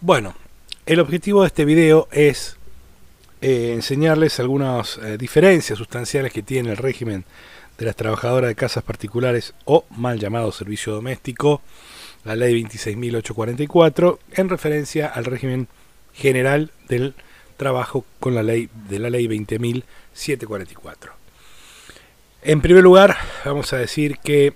Bueno, el objetivo de este video es eh, enseñarles algunas eh, diferencias sustanciales que tiene el régimen de las trabajadoras de casas particulares o mal llamado servicio doméstico, la ley 26.844, en referencia al régimen general del trabajo con la ley de la ley 20.744. En primer lugar, vamos a decir que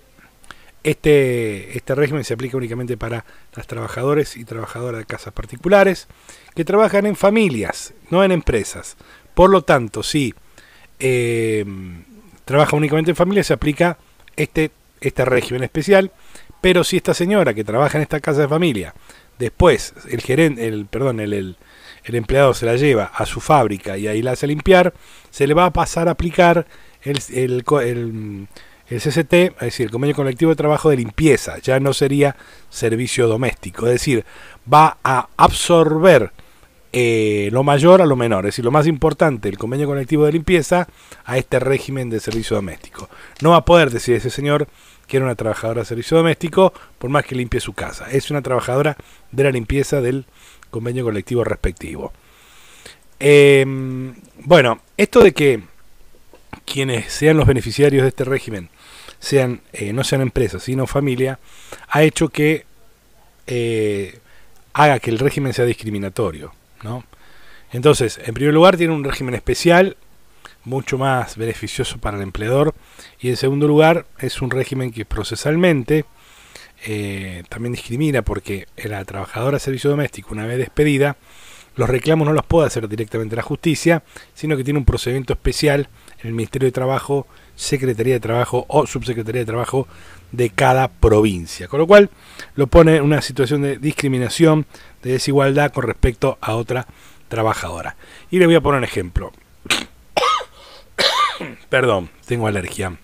este, este régimen se aplica únicamente para las trabajadores y trabajadoras de casas particulares que trabajan en familias, no en empresas. Por lo tanto, si eh, trabaja únicamente en familias, se aplica este, este régimen especial. Pero si esta señora que trabaja en esta casa de familia, después el gerente, el, perdón, el, el, el empleado se la lleva a su fábrica y ahí la hace limpiar, se le va a pasar a aplicar el, el, el CCT, es decir, el convenio colectivo de trabajo de limpieza, ya no sería servicio doméstico, es decir, va a absorber eh, lo mayor a lo menor, es decir, lo más importante, el convenio colectivo de limpieza, a este régimen de servicio doméstico. No va a poder decir ese señor que era una trabajadora de servicio doméstico, por más que limpie su casa. Es una trabajadora de la limpieza del convenio colectivo respectivo. Eh, bueno, esto de que quienes sean los beneficiarios de este régimen sean, eh, no sean empresas, sino familia, ha hecho que eh, haga que el régimen sea discriminatorio. ¿no? Entonces, en primer lugar, tiene un régimen especial, mucho más beneficioso para el empleador, y en segundo lugar, es un régimen que procesalmente eh, también discrimina porque la trabajadora de servicio doméstico, una vez despedida, los reclamos no los puede hacer directamente la justicia, sino que tiene un procedimiento especial en el Ministerio de Trabajo, Secretaría de Trabajo o Subsecretaría de Trabajo de cada provincia. Con lo cual lo pone en una situación de discriminación, de desigualdad con respecto a otra trabajadora. Y le voy a poner un ejemplo. Perdón, tengo alergia.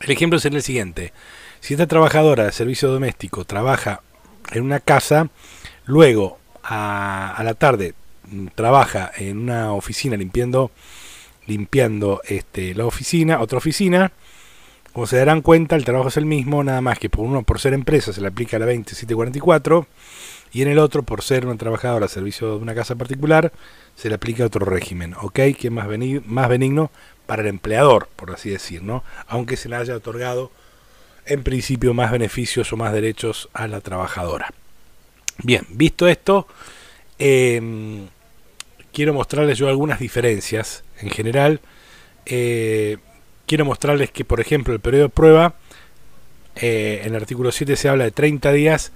El ejemplo es el siguiente. Si esta trabajadora de servicio doméstico trabaja en una casa, luego a, la tarde mm, trabaja en una oficina limpiando limpiando este, la oficina, otra oficina. Como se darán cuenta, el trabajo es el mismo, nada más que por uno por ser empresa se le aplica la 2744 y en el otro por ser una trabajadora al servicio de una casa particular se le aplica otro régimen, ¿ok? Que es más benigno, más benigno para el empleador, por así decir, ¿no? Aunque se le haya otorgado en principio más beneficios o más derechos a la trabajadora. Bien, visto esto, eh, quiero mostrarles yo algunas diferencias en general. Eh, quiero mostrarles que, por ejemplo, el periodo de prueba, eh, en el artículo 7 se habla de 30 días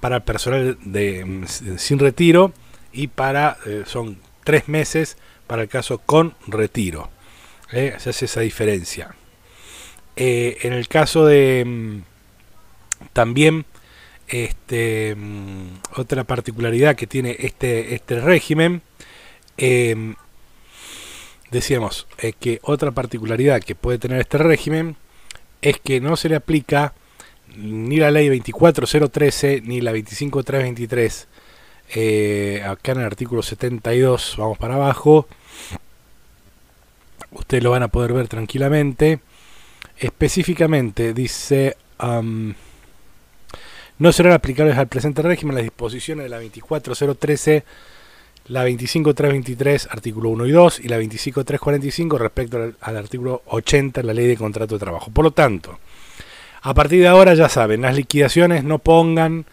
para personal de, mm, sin retiro y para eh, son 3 meses para el caso con retiro. se hace esa diferencia. en el caso de mm, también este, mm, otra particularidad que tiene este, este régimen eh, decíamos eh, que otra particularidad que puede tener este régimen es que no se le aplica ni la ley 24013 ni la 25323 eh, acá en el artículo 72 vamos para abajo. Ustedes lo van a poder ver tranquilamente. Específicamente dice no serán aplicables al presente régimen las disposiciones de la 24013 la 25323, artículo 1 y 2, y la 25345 respecto al, artículo 80 de la ley de contrato de trabajo. Por lo tanto, a partir de ahora ya saben, las liquidaciones no pongan,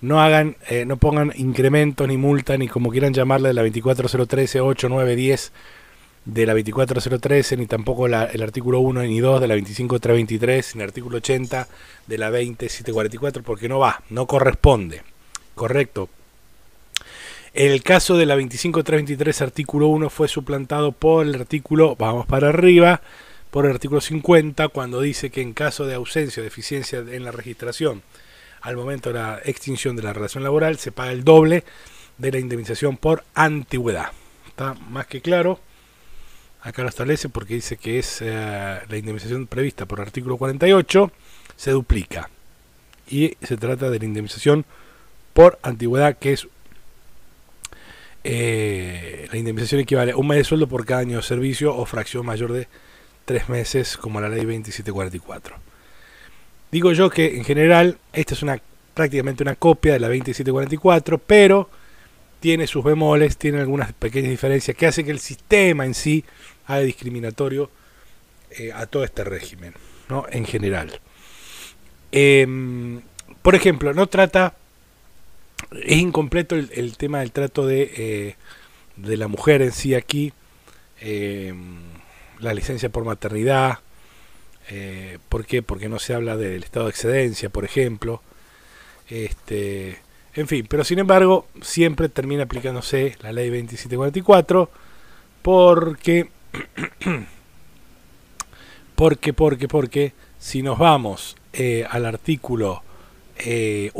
no hagan, eh, no pongan incrementos ni multa, ni como quieran llamarle de la 24013, 8, 9, 10 de la 24013, ni tampoco el artículo 1 ni 2 de la 25323, ni el artículo 80 de la 20744, porque no va, no corresponde. Correcto, el caso de la 25323 artículo 1 fue suplantado por el artículo, vamos para arriba, por el artículo 50, cuando dice que en caso de ausencia o deficiencia en la registración al momento de la extinción de la relación laboral se paga el doble de la indemnización por antigüedad. Está más que claro. Acá lo establece porque dice que es eh, la indemnización prevista por el artículo 48 se duplica. Y se trata de la indemnización por antigüedad que es eh, la indemnización equivale a un mes de sueldo por cada año de servicio o fracción mayor de tres meses, como la ley 2744. Digo yo que en general esta es una prácticamente una copia de la 2744, pero tiene sus bemoles, tiene algunas pequeñas diferencias que hace que el sistema en sí haga discriminatorio eh, a todo este régimen, ¿no? En general. Em, por ejemplo, no trata, es incompleto el, tema del trato de, eh, de, la mujer en sí aquí, em, la licencia por maternidad, eh, ¿por qué? Porque no se habla del estado de excedencia, por ejemplo. Este, en fin, pero sin embargo, siempre termina aplicándose la ley 2744 porque, porque, porque, porque, si nos vamos eh, al artículo 1, eh,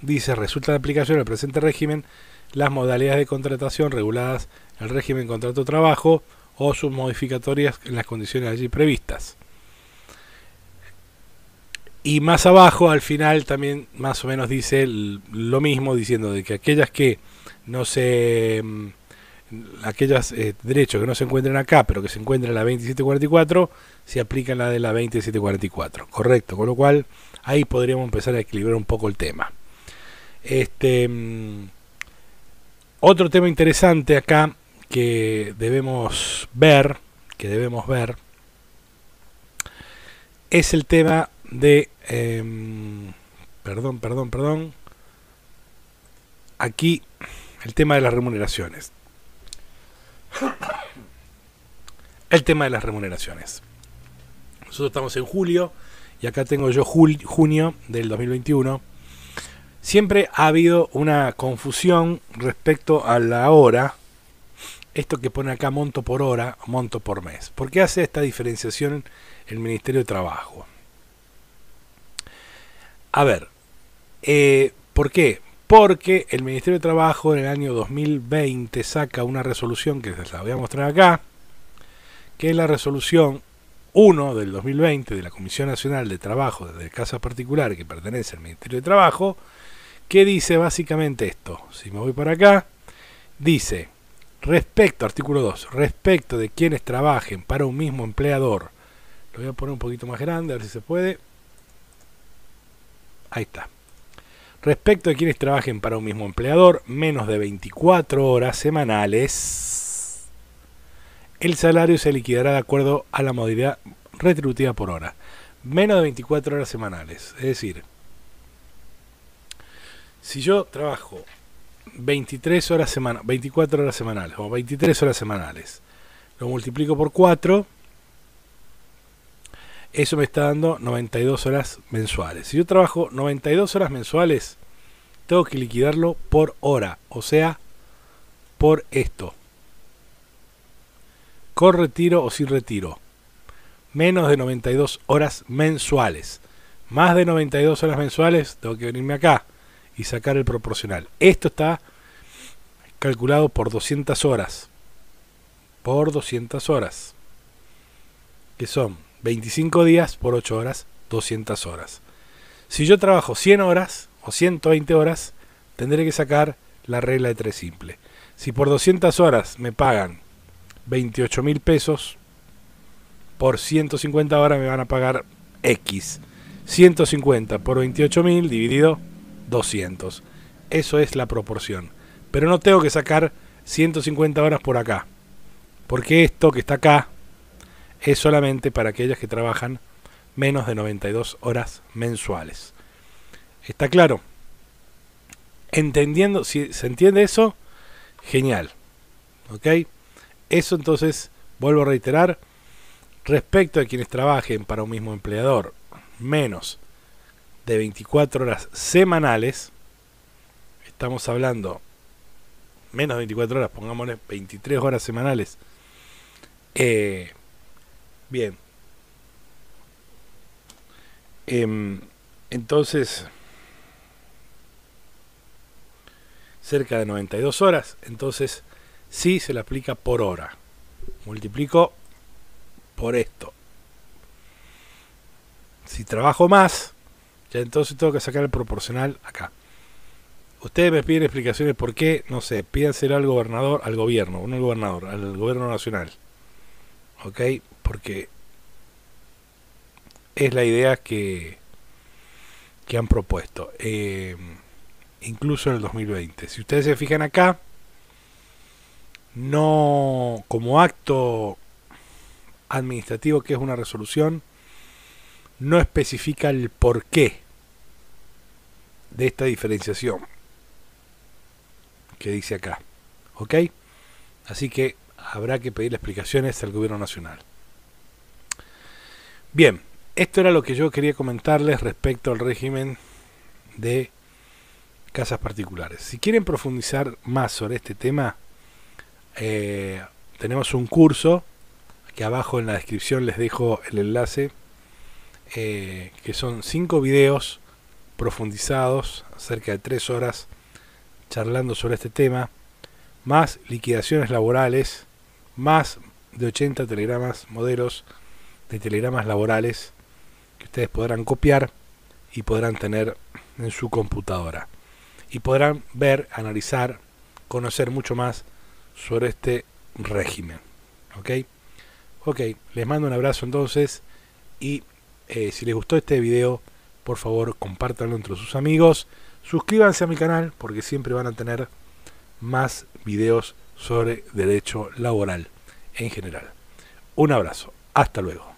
dice, resulta de aplicación del presente régimen las modalidades de contratación reguladas en el régimen contrato-trabajo o sus modificatorias en las condiciones allí previstas. Y más abajo, al final, también más o menos dice lo mismo, diciendo de que aquellas que no se. Mm, aquellos eh, derechos que no se encuentren acá, pero que se encuentran en la 2744, se aplican la de la 2744. Correcto, con lo cual ahí podríamos empezar a equilibrar un poco el tema. Este. Mm, otro tema interesante acá que debemos ver, que debemos ver, es el tema de... Em, perdón, perdón, perdón. Aquí el tema de las remuneraciones. El tema de las remuneraciones. Nosotros estamos en julio y acá tengo yo junio del 2021. Siempre ha habido una confusión respecto a la hora. Esto que pone acá monto por hora, monto por mes. ¿Por qué hace esta diferenciación el Ministerio de Trabajo? A ver, eh, ¿por qué? Porque el Ministerio de Trabajo en el año 2020 saca una resolución que les la voy a mostrar acá, que es la resolución 1 del 2020 de la Comisión Nacional de Trabajo de Casas Particulares que pertenece al Ministerio de Trabajo, que dice básicamente esto. Si me voy para acá, dice, respecto, artículo 2, respecto de quienes trabajen para un mismo empleador, lo voy a poner un poquito más grande, a ver si se puede. Ahí está. Respecto a quienes trabajen para un mismo empleador, menos de 24 horas semanales, el salario se liquidará de acuerdo a la modalidad retributiva por hora. Menos de 24 horas semanales. Es decir, si yo trabajo 23 horas semanales, 24 horas semanales o 23 horas semanales, lo multiplico por 4, eso me está dando 92 horas mensuales. Si yo trabajo 92 horas mensuales, tengo que liquidarlo por hora, o sea, por esto. Con retiro o sin retiro. Menos de 92 horas mensuales. Más de 92 horas mensuales, tengo que venirme acá y sacar el proporcional. Esto está calculado por 200 horas. Por 200 horas. Que son 25 días por 8 horas, 200 horas. Si yo trabajo 100 horas o 120 horas, tendré que sacar la regla de 3 simple. Si por 200 horas me pagan 28 mil pesos, por 150 horas me van a pagar X. 150 por 28 mil dividido 200. Eso es la proporción. Pero no tengo que sacar 150 horas por acá. Porque esto que está acá es solamente para aquellas que trabajan menos de 92 horas mensuales. ¿Está claro? Entendiendo, si se entiende eso, genial. ¿Ok? Eso entonces, vuelvo a reiterar, respecto a quienes trabajen para un mismo empleador menos de 24 horas semanales, estamos hablando menos de 24 horas, pongámosle 23 horas semanales, eh, Bien. Em, entonces, cerca de 92 horas, entonces sí se le aplica por hora. Multiplico por esto. Si trabajo más, ya entonces tengo que sacar el proporcional acá. Ustedes me piden explicaciones por qué, no sé, pídanselo al gobernador, al gobierno, no al gobernador, al gobierno nacional. ¿Ok? Porque es la idea que, que han propuesto. Eh, incluso en el 2020. Si ustedes se fijan acá, no como acto administrativo que es una resolución, no especifica el porqué de esta diferenciación que dice acá. ¿Ok? Así que habrá que pedir explicaciones al gobierno nacional. Bien, esto era lo que yo quería comentarles respecto al régimen de casas particulares. Si quieren profundizar más sobre este tema, eh, tenemos un curso que abajo en la descripción les dejo el enlace, eh, que son cinco videos profundizados, cerca de tres horas, charlando sobre este tema, más liquidaciones laborales, más de 80 telegramas, modelos de telegramas laborales que ustedes podrán copiar y podrán tener en su computadora. Y podrán ver, analizar, conocer mucho más sobre este régimen. ¿Ok? Ok, les mando un abrazo entonces y eh, si les gustó este video, por favor compártanlo entre sus amigos. Suscríbanse a mi canal porque siempre van a tener más videos sobre derecho laboral en general. Un abrazo, hasta luego.